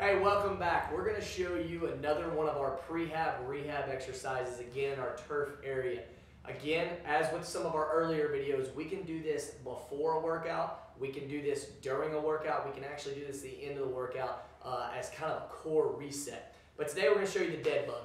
Hey, welcome back. We're going to show you another one of our prehab rehab exercises, again, our turf area. Again, as with some of our earlier videos, we can do this before a workout. We can do this during a workout. We can actually do this at the end of the workout uh, as kind of a core reset. But today we're going to show you the dead bug.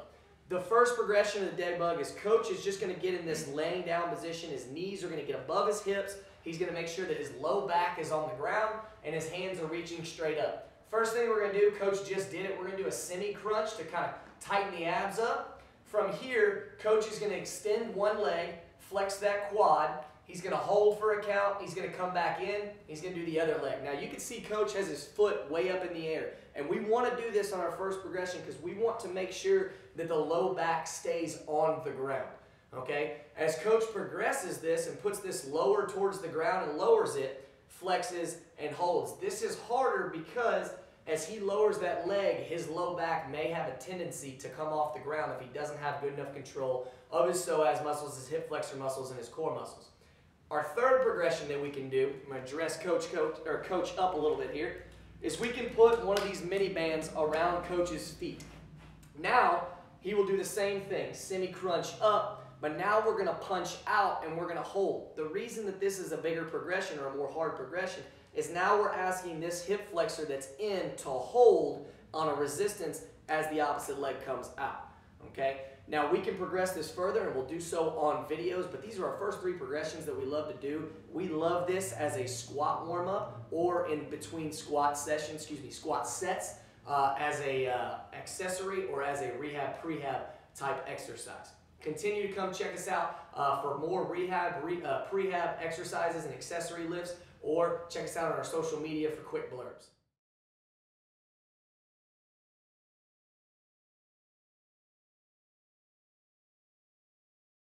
The first progression of the dead bug is coach is just going to get in this laying down position. His knees are going to get above his hips. He's going to make sure that his low back is on the ground and his hands are reaching straight up. First thing we're going to do, coach just did it, we're going to do a semi-crunch to kind of tighten the abs up. From here, coach is going to extend one leg, flex that quad. He's going to hold for a count. He's going to come back in. He's going to do the other leg. Now, you can see coach has his foot way up in the air. And we want to do this on our first progression because we want to make sure that the low back stays on the ground. Okay? As coach progresses this and puts this lower towards the ground and lowers it, flexes and holds. This is harder because as he lowers that leg, his low back may have a tendency to come off the ground if he doesn't have good enough control of his psoas muscles, his hip flexor muscles, and his core muscles. Our third progression that we can do, I'm to dress coach, coach, or coach up a little bit here, is we can put one of these mini bands around coach's feet. Now, he will do the same thing, semi-crunch up, but now we're going to punch out and we're going to hold. The reason that this is a bigger progression or a more hard progression is now we're asking this hip flexor that's in to hold on a resistance as the opposite leg comes out. Okay? Now we can progress this further and we'll do so on videos, but these are our first three progressions that we love to do. We love this as a squat warm-up or in between squat sessions, excuse me, squat sets uh, as a uh, accessory or as a rehab prehab type exercise. Continue to come check us out uh, for more rehab, re, uh, prehab exercises and accessory lifts or check us out on our social media for quick blurbs.